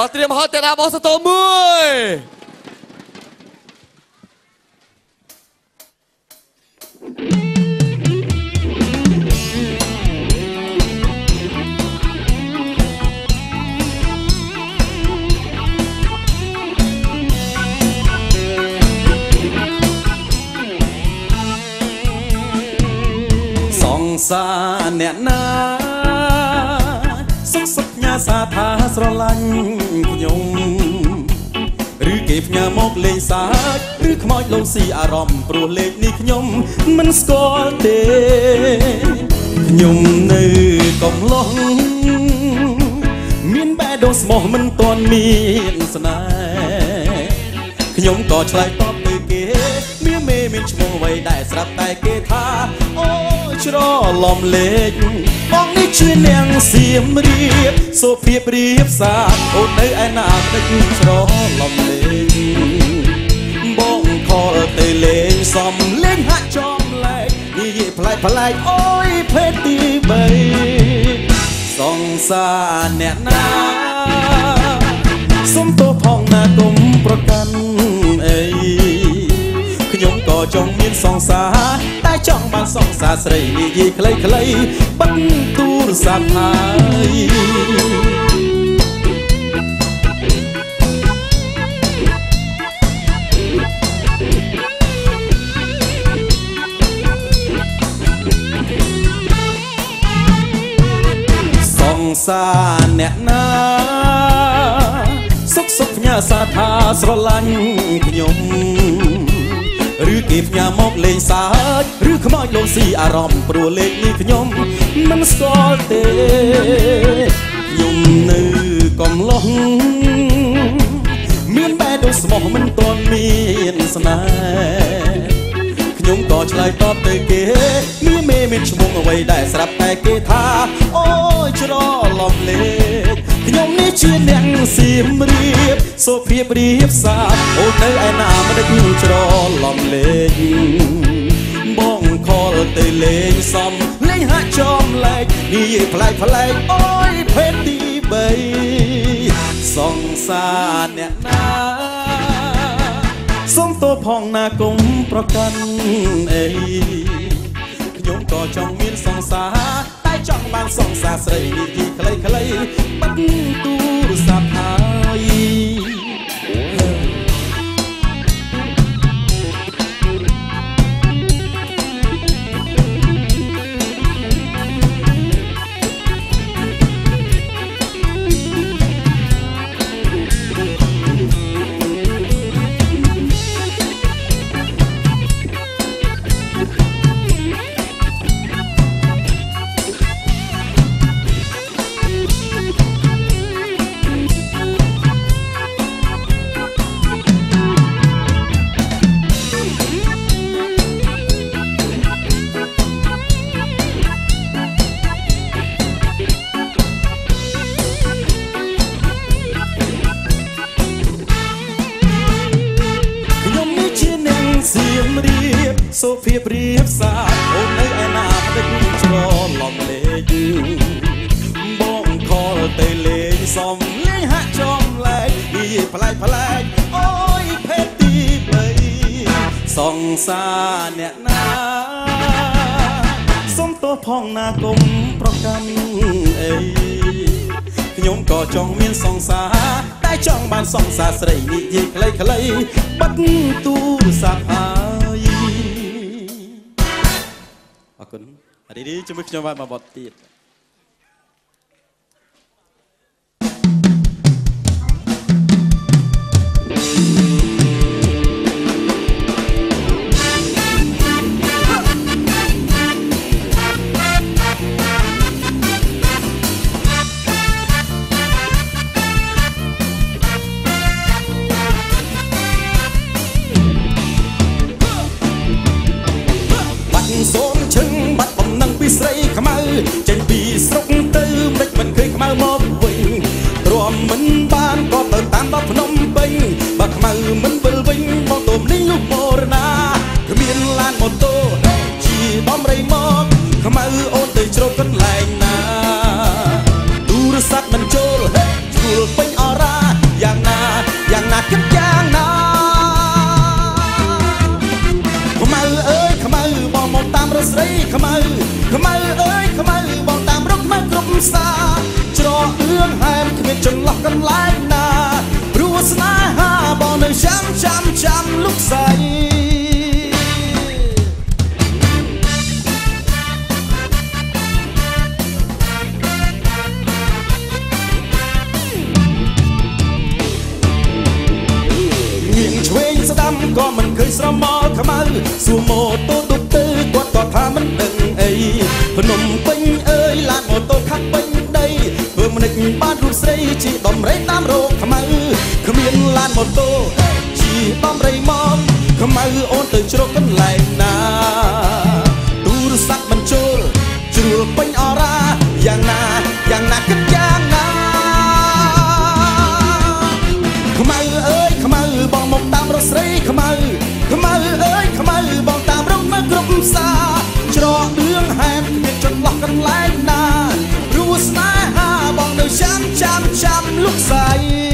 បាទត្រៀមហត់តែដាបងសតោមួយសង្សារអ្នកណាសុខសុខញ៉ាសាថាស្រឡាញ់ខ្ញុំឬគេផ្ញើមកលេងសាច់ឬខ្មោចលងស៊ីអារម្មណ៍ព្រោះលេខនេះខ្ញុំ មិនស្គាល់ទេខ្ញុំនៅកំឡុងមានបែដូងស្មោះមិនទាន់មានស្នេហ៍ខ្ញុំក៏ឆ្លើយតបទៅគេ មានមេមានឈ្មោះអ្វីដែលស្រាប់តែគេថាអូយ ច្រឡំលេខបងនេះជានាងសៀមរាបសូភៀបរៀបសាអូននៅឯណាតិចច្រឡំលេខបងខលទៅលេងសំលេងហាក់ចំលែកនិយាយប្លែកប្លែកអូយភេទទី3សង្សារអ្នកណាសុំទោសផងណាគុំប្រកាន់អីខ្ញុំក៏ចង់មានសង្សារតែចង់ បានសង្សារស្រីនិយាយខ្លីៗបិទទូរស័ព្ទហើយសង្សារអ្នកណាសុខសុខផ្ញើសារថាស្រឡាញ់ខ្ញុំ ឬគេផ្ញើមកលេងសាច់ឬខ្មោចលងស៊ីអារម្មណ៍ព្រោះលេខនេះខ្ញុំមិនស្គាល់ទេខ្ញុំនៅកំឡុងមានបែរដូចស្មោះមិនទាន់មានស្នេហ៍ខ្ញុំក៏ឆ្លើយតបទៅគេមានមេមានឈ្មោះអ្វីដែលស្រាប់តែគេថាអូយច្រឡំលេខខ្ញុំនេះជាអ្នកសៀមរាប សូភៀបរៀបសាអូននៅឯណាមិនដេចច្រឡំលេខបងខលទៅលេងសំលេងហាក់ចំលែកនិយាយប្លែកប្លែកអូយភេទទី3សង្សារអ្នកណាសូមទោសផងណាគុំប្រកាន់អីខ្ញុំក៏ចង់មានសង្សារតែចង់បានសង្សារស្រីនិយាយខ្លីៗបាត់ទូរស័ព្ទ រាបសូភៀបរៀបសារអូននៅឯណាមិនដេញច្រឡំលេខបងខលទៅលេងសំលេងហាក់ចំលែកនិយាយប្លែកប្លែកអូយភេទទី3សង្សារអ្នកណាសុំទោសផងណាគុំប្រកាន់អីខ្ញុំក៏ចង់មានសង្សារតែចង់បានសង្សារស្រីនិយាយខ្លីៗបិទទូរស័ព្ទហើយអ គុណរីនេះជាមួយខ្ញុំបានមកបទទៀត ខ្មៅអើយខ្មៅបងតាមរកខ្មៅគ្រប់សាច្រកអឿងហែមគ្មានចន្លោះកន្លែងណាព្រោះស្នេហាបងនៅចាំចាំចាំលោកស្រីក៏មិនឃើញស្រមោលខ្មៅសួរម៉ូតូ បានរូបស្រីជីដំរីតាមរោគខ្មៅគ្មានឡានម៉ូតូជីដំរីមកខ្មៅអូនទៅជ្រកកន្លែងណាទូរស័ព្ទមិនចូលជ្រួលពេញអរ៉ាយ៉ាងណាយ៉ាងណាគិតយ៉ាងណាខ្មៅអើយខ្មៅបងមកតាមរកស្រីខ្មៅខ្មៅអើយខ្មៅបងតាមរកនៅគ្រប់ផ្សារច្រក ចាំចាំចាំលោកស្រី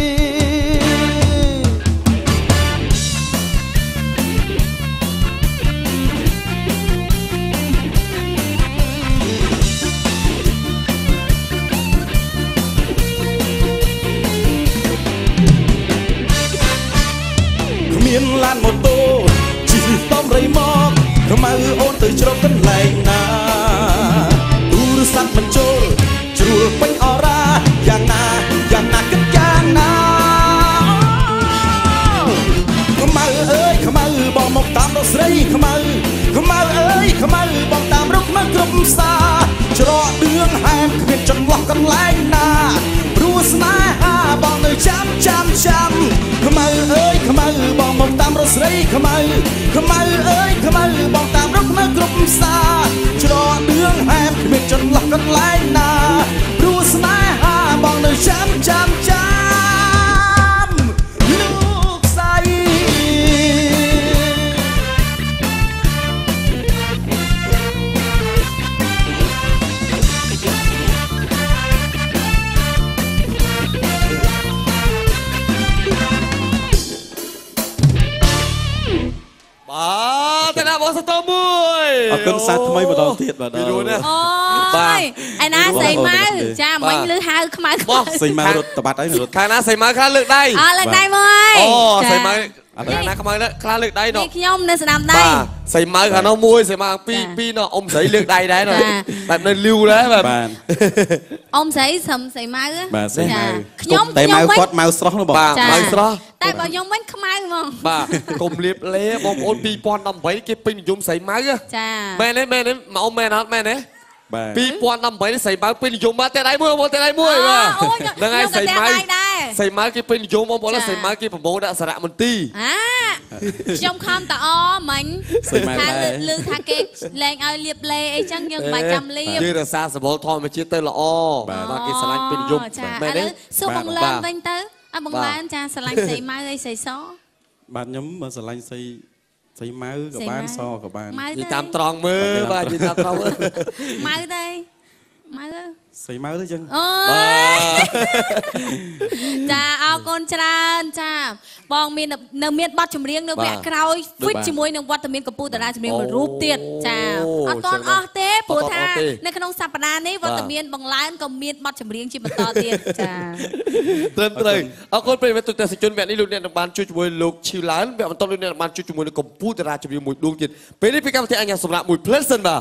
ខ្មៅខ្មៅអើយខ្មៅបងតាមរកនៅគ្រប់ផ្សារ អរគុណសាទថ្មីម្ដងទៀតបាទពីរួចណាអូបាទយឯណាស្រីម៉ៅចាបាទមិញលឺហៅខ្មៅបោះសៃម៉ៅរត់តបាត់ហើយរត់ខាងណាសៃម៉ៅខ្លះលើកដៃអត់លើកដៃមួយអូចាសៃម៉ៅអត់ទេខាងណាខ្មៅណាខ្លះលើកដៃណោះនេះខ្ញុំនៅស្នាមដៃបាទសៃម៉ៅខាងនោះមួយសៃម៉ៅពីរចាពីរណោះអ៊ំស្រីលើកដៃដែរណោះចាបែបនៅលីវដែរបាទបាទអ៊ំស្រីស្រឹមស្រីម៉ៅបាទសៃម៉ៅខ្ញុំតែខ្ញុំម៉ៅវិញគាត់ម៉ៅស្រស់នោះបងបាទចាម៉ៅស្រស់ តែបើខ្ញុំវិញខ្មៅហ្មងបាទកុំលៀបលេបងប្អូន2018គេពេញនិយមស្រីម៉ៅហ៎ចាមែនទេមែនទេមកអ៊ំមែនអត់មែនទេបាទ2018ស្រីម៉ៅពេញនិយមបាទតែដៃមួយបងតែដៃមួយបាទអូយហ្នឹងហើយស្រីម៉ៅខ្ញុំក៏តែដៃដែរស្រីម៉ៅគេពេញនិយមបងប្អូនចាស្រីម៉ៅគេប្រមូលដាក់សារៈមន្ទីរអាខ្ញុំខំតអមិញស្រីម៉ៅថាដែរលឺថាគេលែងឲ្យលៀបលេអីចឹងយើងមិនបាច់ចាំលៀបយើងរក្សាសម្បល់ធម្មជាតិទៅល្អបាទគេឆ្លាញ់ពេញនិយមចាមែនឥទេឡូវសួរបងឡើងវិញទៅ អើបងបាទឡើងចាឆ្លាញ់ស្រីម៉ៅអីស្រីសបាទខ្ញុំបើស្រឡាញ់សៃសៃម៉ៅក៏សៃបានម៉ៅសក៏បានម៉ៅនិយាយទៅតាមត្រង់មើលបាទនិយាយតាមត្រង់មើលម៉ៅទៅ ម៉ៅទៅសៃម៉ៅទៅចឹងអូបាយទចាអរគុណច្រើនចាបងមាននៅមានបទចម្រៀងនៅវគ្គក្រោយ fit ជាមួយនឹងវត្តមានកម្ពុជាតារាចម្រៀងមួយរូបទៀតចាអត់ទាន់អស់ទេព្រោះថានៅក្នុងសប្តាហ៍នេះវត្តមានបងឡើងក៏មានបទចម្រៀងជាបន្តទៀតចាត្រឹមត្រូវអរគុណប្រិយមិត្តទស្សនិកជនវគ្គនេះលោកអ្នកនឹងបានជួយជាមួយលោកឈីវឡានវគ្គបន្តលោកអ្នកនឹងបានជួយជាមួយនឹងកម្ពុជាតារាចម្រៀងមួយដួងទៀតពេលនេះពីកម្មវិធីអញ្ញាសម្រាប់មួយ plus សិនបាទ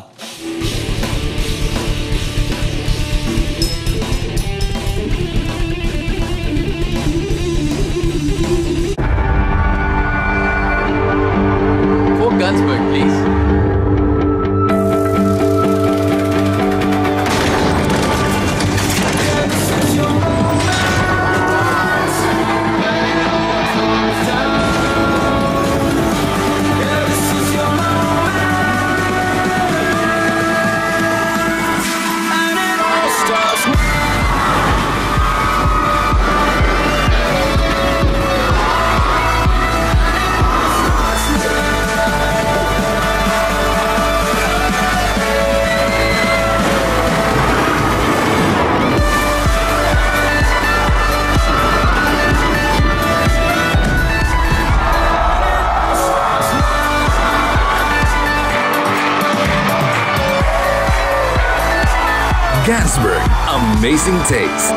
Gansberg, amazing taste.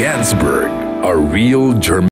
Gansberg, a real German.